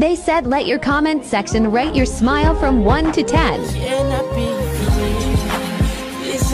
They said let your comment section rate your smile from 1 to 10.